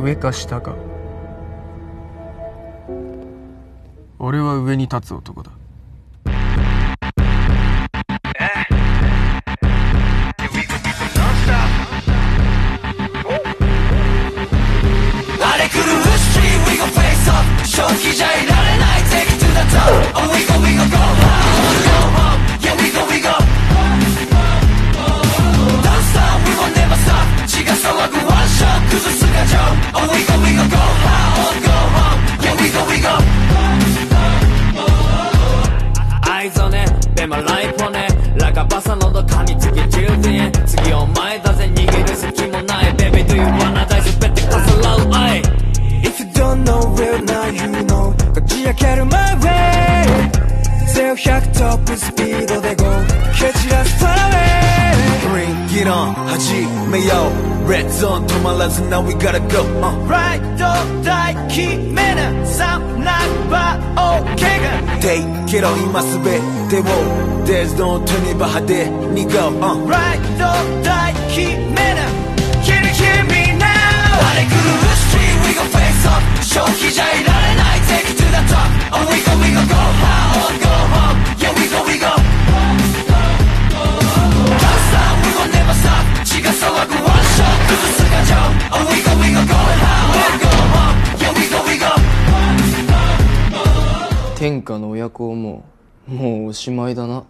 上か下か。俺は上に立つ男だ。でもライフをねラカバサロのどかみつけ十分へ。次お前だぜ逃げる隙もない。ベビーというわなだいすべてかさらう愛 If you don't know where、well, now you know. こっじ開けるマウ way ゼロ百トップスピードで GO 蹴散らすトラウェイ Bring it on 始めよう。Red zone 止まらず Now we gotta go、uh. Ride or die 決めな。さないバー Take it on 今すべてを There's no turning back 派手に go、uh. ライト大決めな Can you hear me now 荒れ狂うストリート We gon' face up 正気じゃいら天下の親子ももうおしまいだな。